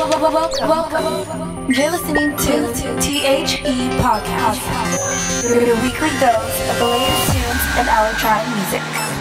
Welcome, welcome. You're listening to THE Podcast, your weekly dose of the latest tunes and electronic music.